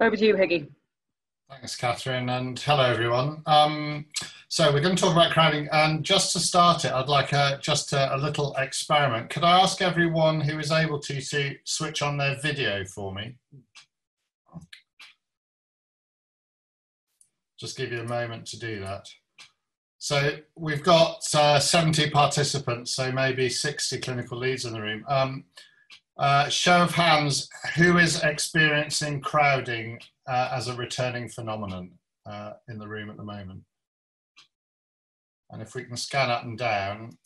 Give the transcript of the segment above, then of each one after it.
Over to you, Higgi. Thanks, Catherine, and hello, everyone. Um, so we're going to talk about crowding, and just to start it, I'd like a, just a, a, little experiment. Could I ask everyone who is able to to switch on their video for me? Just give you a moment to do that. So we've got uh, 70 participants, so maybe 60 clinical leads in the room. Um, uh, show of hands, who is experiencing crowding uh, as a returning phenomenon uh, in the room at the moment? And if we can scan up and down,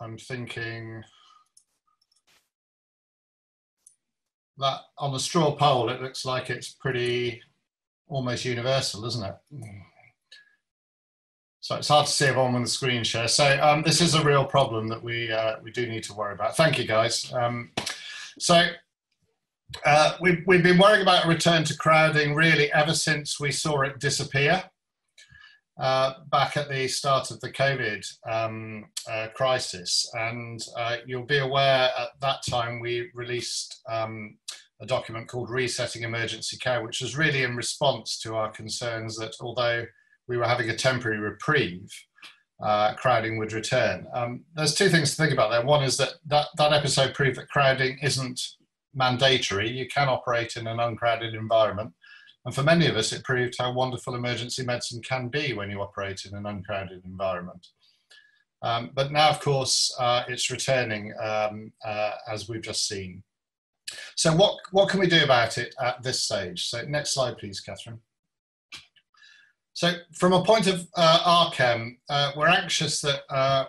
I'm thinking that on the straw poll, it looks like it's pretty almost universal, isn't it? So it's hard to see everyone on the screen share. So um, this is a real problem that we uh, we do need to worry about. Thank you, guys. Um, so uh, we've, we've been worrying about a return to crowding really ever since we saw it disappear uh, back at the start of the COVID um, uh, crisis. And uh, you'll be aware at that time we released um, a document called Resetting Emergency Care, which was really in response to our concerns that although we were having a temporary reprieve, uh, crowding would return. Um, there's two things to think about there. One is that, that that episode proved that crowding isn't mandatory. You can operate in an uncrowded environment. And for many of us, it proved how wonderful emergency medicine can be when you operate in an uncrowded environment. Um, but now, of course, uh, it's returning um, uh, as we've just seen. So what, what can we do about it at this stage? So next slide, please, Catherine. So from a point of uh, uh, we're anxious that uh,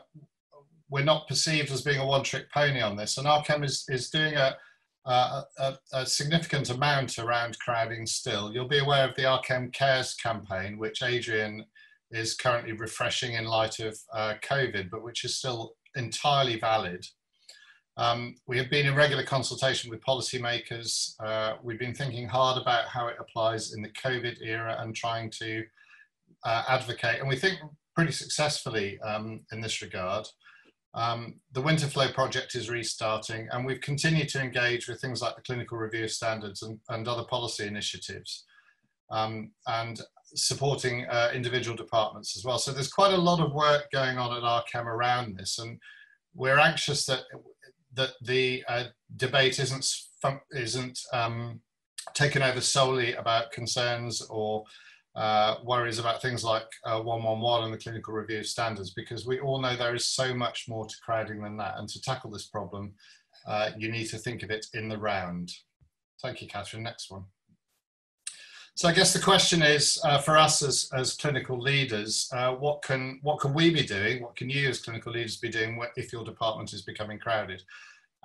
we're not perceived as being a one-trick pony on this, and RCEM is, is doing a, a, a, significant amount around crowding still. You'll be aware of the RCEM Cares campaign, which Adrian is currently refreshing in light of uh, COVID, but which is still entirely valid. Um, we have been in regular consultation with policymakers. Uh, we've been thinking hard about how it applies in the COVID era and trying to uh, advocate, and we think pretty successfully um, in this regard. Um, the Winterflow project is restarting, and we've continued to engage with things like the clinical review standards and, and other policy initiatives, um, and supporting uh, individual departments as well. So there's quite a lot of work going on at RCEM around this, and we're anxious that that the uh, debate isn't isn't um, taken over solely about concerns or uh, worries about things like uh, 111 and the clinical review standards because we all know there is so much more to crowding than that. And to tackle this problem, uh, you need to think of it in the round. Thank you, Catherine. Next one. So I guess the question is uh, for us as, as clinical leaders, uh, what can what can we be doing? What can you as clinical leaders be doing if your department is becoming crowded?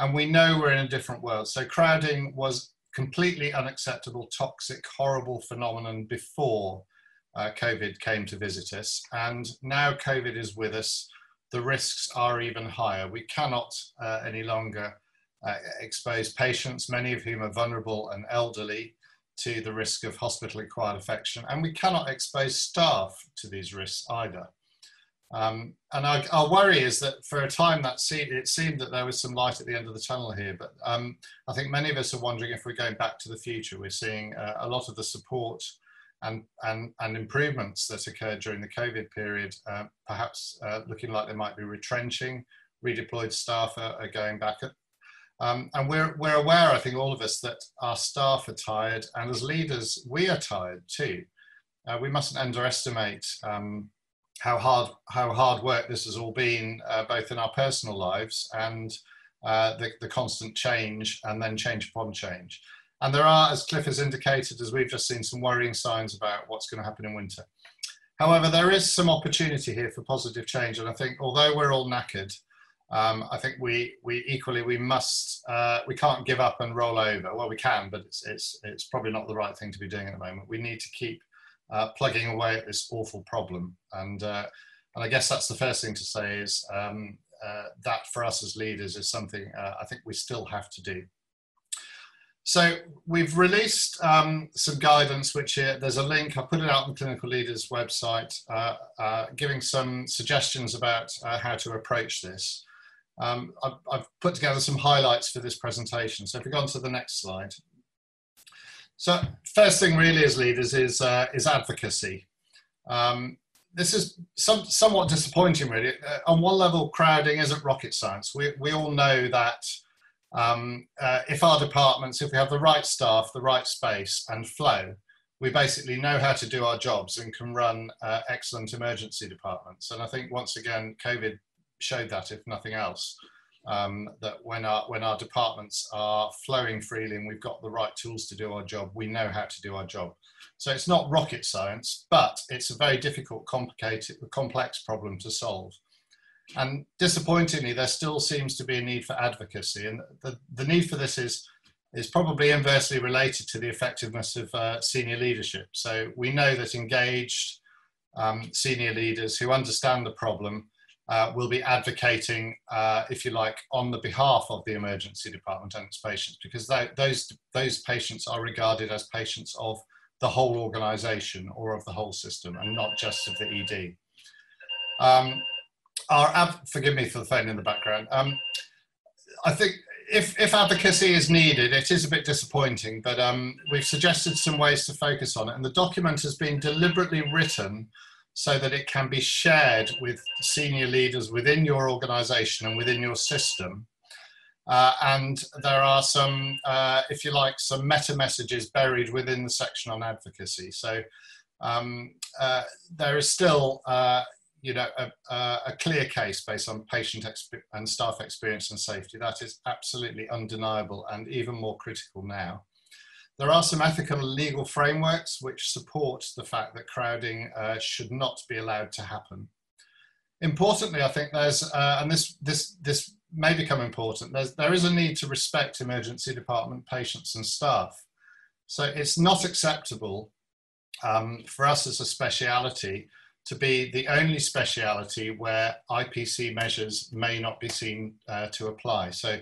And we know we're in a different world. So crowding was completely unacceptable, toxic, horrible phenomenon before uh, COVID came to visit us. And now COVID is with us, the risks are even higher. We cannot uh, any longer uh, expose patients, many of whom are vulnerable and elderly, to the risk of hospital acquired infection. And we cannot expose staff to these risks either. Um, and our, our, worry is that for a time that it seemed that there was some light at the end of the tunnel here, but um, I think many of us are wondering if we're going back to the future. We're seeing uh, a lot of the support and, and, and improvements that occurred during the COVID period, uh, perhaps uh, looking like they might be retrenching, redeployed staff are, are going back. At, um, and we're, we're aware, I think all of us, that our staff are tired and as leaders, we are tired too. Uh, we mustn't underestimate um, how hard how hard work this has all been, uh, both in our personal lives and uh, the, the constant change and then change upon change. And there are, as Cliff has indicated, as we've just seen, some worrying signs about what's going to happen in winter. However, there is some opportunity here for positive change, and I think although we're all knackered, um, I think we we equally we must uh, we can't give up and roll over. Well, we can, but it's it's it's probably not the right thing to be doing at the moment. We need to keep uh, plugging away at this awful problem. And, uh, and I guess that's the first thing to say is um, uh, that for us as leaders is something uh, I think we still have to do. So we've released um, some guidance, which here, there's a link, I put it out on the Clinical Leaders website, uh, uh, giving some suggestions about how to approach this. Um, I've, I've, put together some highlights for this presentation. So if we go on to the next slide. So first thing really as leaders is, uh, is advocacy. Um, this is some, somewhat disappointing really. Uh, on one level, crowding isn't rocket science. We, we all know that um, uh, if our departments, if we have the right staff, the right space and flow, we basically know how to do our jobs and can run uh, excellent emergency departments. And I think once again, COVID showed that, if nothing else, um, that when our, when our departments are flowing freely and we've got the right tools to do our job, we know how to do our job. So it's not rocket science, but it's a very difficult, complicated, complex problem to solve. And disappointingly, there still seems to be a need for advocacy. And the, the need for this is is probably inversely related to the effectiveness of uh, senior leadership. So we know that engaged um, senior leaders who understand the problem uh, will be advocating, uh, if you like, on the behalf of the emergency department and its patients, because those, those patients are regarded as patients of the whole organisation or of the whole system and not just of the ED. Um, our, forgive me for the phone in the background. Um, I think if, if advocacy is needed, it is a bit disappointing, but um, we've suggested some ways to focus on it. And the document has been deliberately written so that it can be shared with senior leaders within your organization and within your system. Uh, and there are some, uh, if you like, some meta messages buried within the section on advocacy. So um, uh, there is still, uh, you know, a, a, clear case based on patient and staff experience and safety. That is absolutely undeniable and even more critical now. There are some ethical and legal frameworks which support the fact that crowding uh, should not be allowed to happen. Importantly, I think there's, uh, and this, this, this may become important, there's, there is a need to respect emergency department patients and staff. So it's not acceptable um, for us as a speciality to be the only speciality where IPC measures may not be seen uh, to apply. So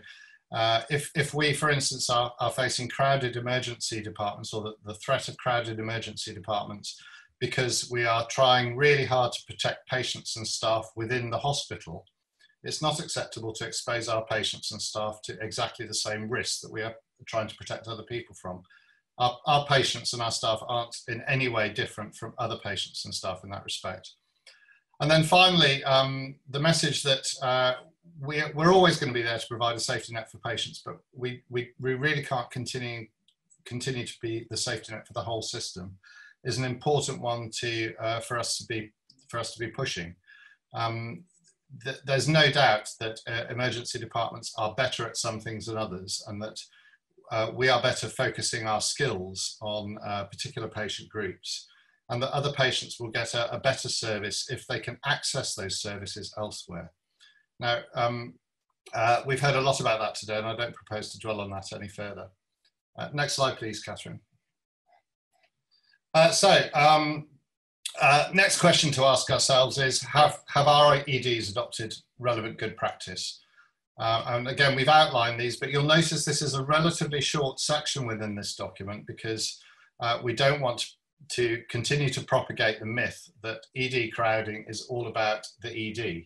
uh, if, if we, for instance, are, are facing crowded emergency departments or the, the threat of crowded emergency departments because we are trying really hard to protect patients and staff within the hospital, it's not acceptable to expose our patients and staff to exactly the same risks that we are trying to protect other people from our, our patients and our staff aren't in any way different from other patients and staff in that respect. And then finally, um, the message that uh, we, we're always going to be there to provide a safety net for patients, but we, we, we really can't continue, continue to be the safety net for the whole system is an important one to, uh, for, us to be, for us to be pushing. Um, th there's no doubt that uh, emergency departments are better at some things than others and that uh, we are better focusing our skills on uh, particular patient groups and that other patients will get a, a, better service if they can access those services elsewhere. Now, um, uh, we've heard a lot about that today and I don't propose to dwell on that any further. Uh, next slide, please, Catherine. Uh, so, um, uh, next question to ask ourselves is, have, have our EDs adopted relevant good practice? Uh, and again, we've outlined these, but you'll notice this is a relatively short section within this document because uh, we don't want to continue to propagate the myth that ED crowding is all about the ED.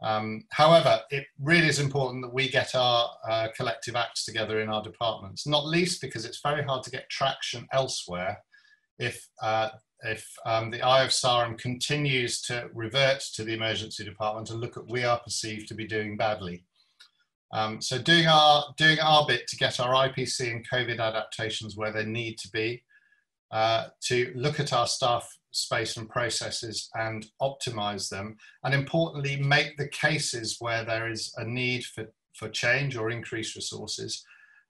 Um, however, it really is important that we get our uh, collective acts together in our departments, not least because it's very hard to get traction elsewhere if, uh, if um, the Eye of Sauron continues to revert to the emergency department and look at we are perceived to be doing badly. Um, so doing our, doing our bit to get our IPC and COVID adaptations where they need to be, uh, to look at our staff space and processes and optimize them, and importantly, make the cases where there is a need for, for change or increased resources.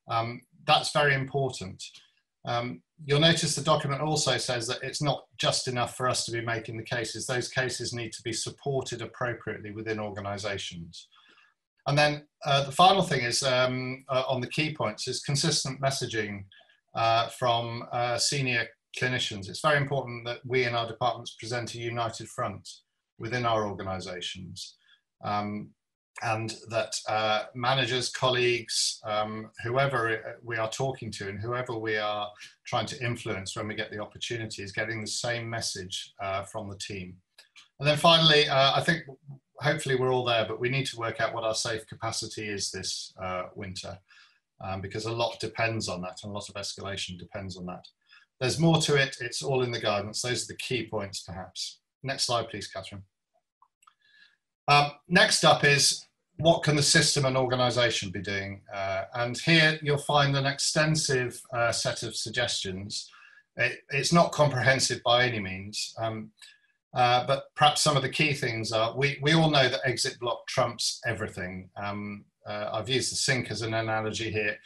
Um, that's very important. Um, you'll notice the document also says that it's not just enough for us to be making the cases. Those cases need to be supported appropriately within organizations. And then uh, the final thing is um, uh, on the key points is consistent messaging uh, from uh, senior clinicians. It's very important that we in our departments present a united front within our organizations. Um, and that uh, managers, colleagues, um, whoever we are talking to and whoever we are trying to influence when we get the opportunity is getting the same message uh, from the team. And then finally, I think hopefully we're all there, but we need to work out what our safe capacity is this uh, winter. um, because a lot depends on that and a lot of escalation depends on that. There's more to it. It's all in the guidance. Those are the key points, perhaps. Next slide, please, Catherine. Um, next up is what can the system and organization be doing? Uh, and here you'll find an extensive uh, set of suggestions. It, it's not comprehensive by any means, um, uh, but perhaps some of the key things are, we, we all know that exit block trumps everything. Um, uh, I've used the sink as an analogy here.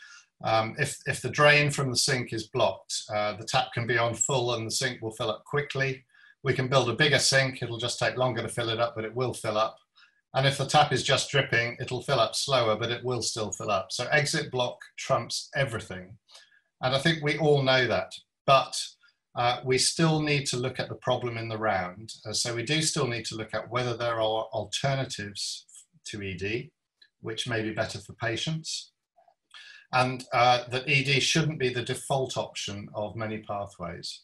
Um, if, if the drain from the sink is blocked, uh, the tap can be on full and the sink will fill up quickly. We can build a bigger sink, it'll just take longer to fill it up, but it will fill up. And if the tap is just dripping, it'll fill up slower, but it will still fill up. So exit block trumps everything. And I think we all know that. But uh, we still need to look at the problem in the round. Uh, so we do still need to look at whether there are alternatives to ED, which may be better for patients. And uh, that ED shouldn't be the default option of many pathways.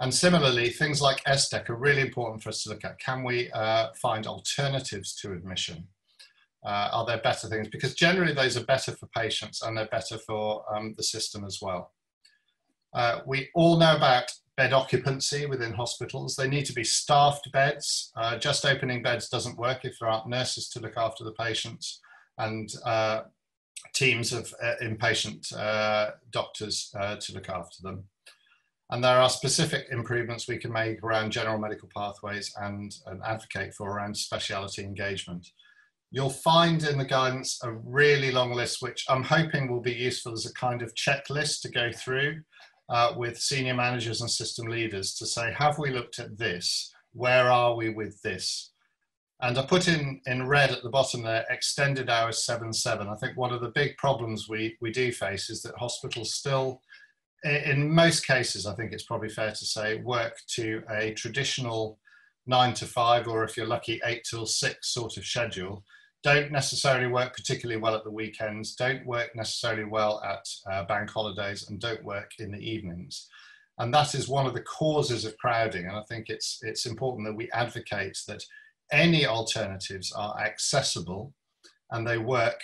And similarly, things like SDEC are really important for us to look at. Can we uh, find alternatives to admission? Uh, are there better things? Because generally those are better for patients and they're better for um, the system as well. Uh, we all know about bed occupancy within hospitals. They need to be staffed beds. Uh, just opening beds doesn't work if there aren't nurses to look after the patients and uh, teams of uh, inpatient doctors to look after them. And there are specific improvements we can make around general medical pathways and, and advocate for around speciality engagement. You'll find in the guidance a really long list, which I'm hoping will be useful as a kind of checklist to go through uh, with senior managers and system leaders to say, have we looked at this? Where are we with this? And I put in, in red at the bottom there, extended hours 7-7. I think one of the big problems we, we do face is that hospitals still in most cases, I think it's probably fair to say, work to a traditional nine to five, or if you're lucky, eight till six sort of schedule. Don't necessarily work particularly well at the weekends, don't work necessarily well at uh, bank holidays, and don't work in the evenings. And that is one of the causes of crowding. And I think it's, it's important that we advocate that any alternatives are accessible and they work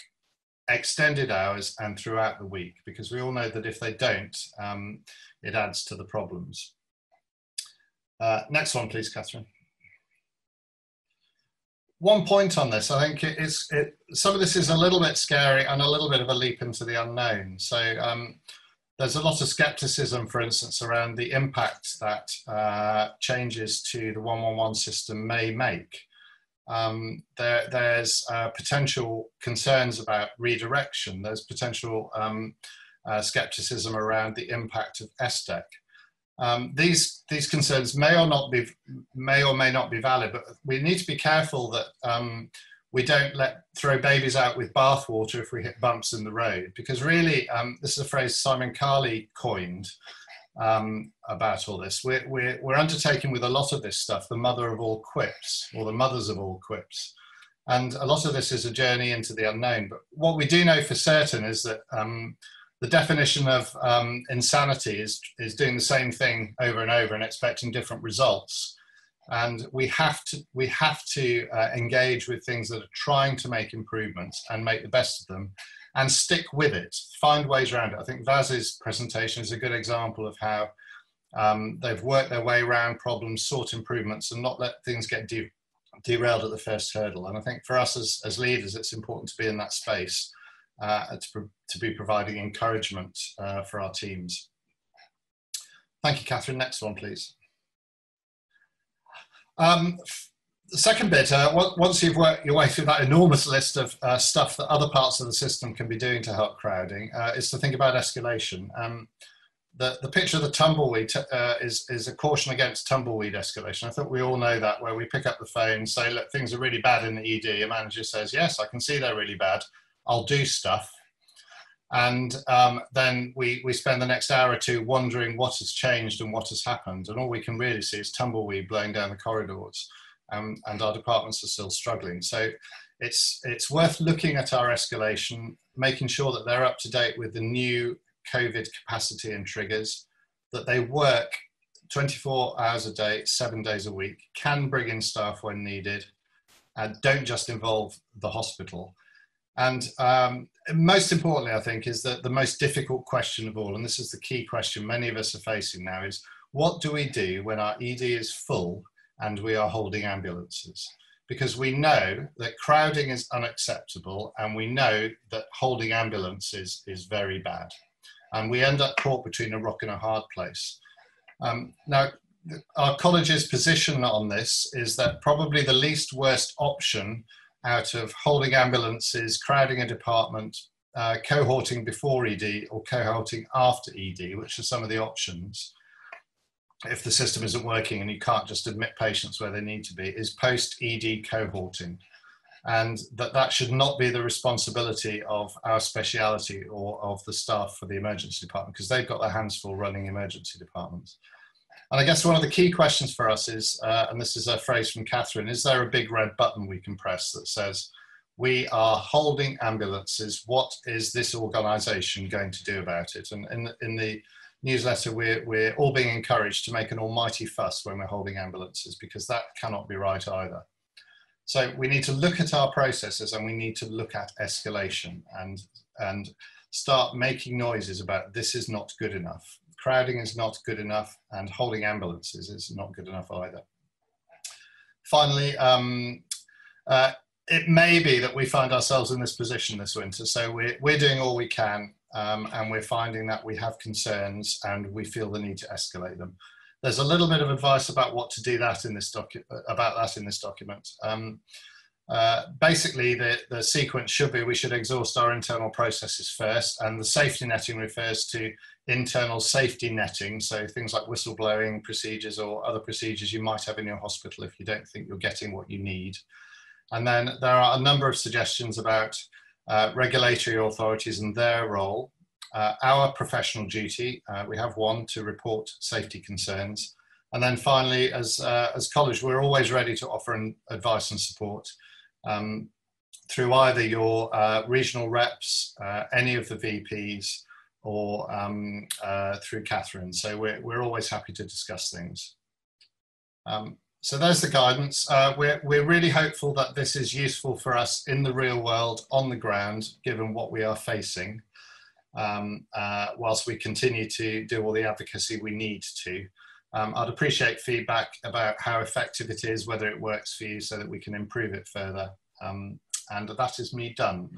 extended hours and throughout the week because we all know that if they don't, um, it adds to the problems. Uh, next one, please, Catherine. One point on this, I think it's, it, some of this is a little bit scary and a little bit of a leap into the unknown. So um, there's a lot of skepticism, for instance, around the impact that uh, changes to the 111 system may make um, there, there's uh, potential concerns about redirection. There's potential um, uh, skepticism around the impact of SDEC. Um, these these concerns may or not be may or may not be valid, but we need to be careful that um, we don't let throw babies out with bathwater if we hit bumps in the road. Because really, um, this is a phrase Simon Carley coined um, about all this. We're, we're, we're undertaking with a lot of this stuff the mother of all QIPs, or the mothers of all QIPs. And a lot of this is a journey into the unknown. But what we do know for certain is that um, the definition of um, insanity is, is doing the same thing over and over and expecting different results. And we have to, we have to uh, engage with things that are trying to make improvements and make the best of them and stick with it, find ways around it. I think Vaz's presentation is a good example of how um, they've worked their way around problems, sought improvements, and not let things get de derailed at the first hurdle. And I think for us as, as leaders, it's important to be in that space uh, to, to be providing encouragement uh, for our teams. Thank you, Catherine. Next one, please. Um, the second bit, uh, once you've worked your way through that enormous list of uh, stuff that other parts of the system can be doing to help crowding, uh, is to think about escalation. Um, the, the picture of the tumbleweed uh, is, is a caution against tumbleweed escalation. I think we all know that, where we pick up the phone, say, look, things are really bad in the ED. A manager says, yes, I can see they're really bad. I'll do stuff. And um, then we, we spend the next hour or two wondering what has changed and what has happened. And all we can really see is tumbleweed blowing down the corridors um, and our departments are still struggling. So it's, it's worth looking at our escalation, making sure that they're up to date with the new COVID capacity and triggers, that they work 24 hours a day, seven days a week, can bring in staff when needed, and don't just involve the hospital. And um, most importantly, I think, is that the most difficult question of all, and this is the key question many of us are facing now, is what do we do when our ED is full and we are holding ambulances? Because we know that crowding is unacceptable and we know that holding ambulances is very bad. And we end up caught between a rock and a hard place. Um, now, our college's position on this is that probably the least worst option out of holding ambulances, crowding a department, uh, cohorting before ED or cohorting after ED, which are some of the options, if the system isn't working and you can't just admit patients where they need to be, is post ED cohorting. And that that should not be the responsibility of our speciality or of the staff for the emergency department because they've got their hands full running emergency departments. And I guess one of the key questions for us is, uh, and this is a phrase from Catherine, is there a big red button we can press that says, we are holding ambulances. What is this organisation going to do about it? And in, in the newsletter, we're, we're all being encouraged to make an almighty fuss when we're holding ambulances because that cannot be right either. So we need to look at our processes and we need to look at escalation and, and start making noises about this is not good enough crowding is not good enough, and holding ambulances is not good enough either. Finally, um, uh, it may be that we find ourselves in this position this winter, so we're, we're doing all we can, um, and we're finding that we have concerns and we feel the need to escalate them. There's a little bit of advice about what to do that in this about that in this document. Um, uh, basically, the, the sequence should be we should exhaust our internal processes first, and the safety netting refers to internal safety netting, so things like whistleblowing procedures or other procedures you might have in your hospital if you don't think you're getting what you need. And then there are a number of suggestions about uh, regulatory authorities and their role. Uh, our professional duty, uh, we have one to report safety concerns. And then finally, as, uh, as college, we're always ready to offer an advice and support um, through either your regional reps, any of the VPs, or um, through Catherine. So we're, we're always happy to discuss things. Um, so there's the guidance. Uh, we're, we're really hopeful that this is useful for us in the real world, on the ground, given what we are facing, um, uh, whilst we continue to do all the advocacy we need to. Um, I'd appreciate feedback about how effective it is, whether it works for you, so that we can improve it further. Um, and that is me done.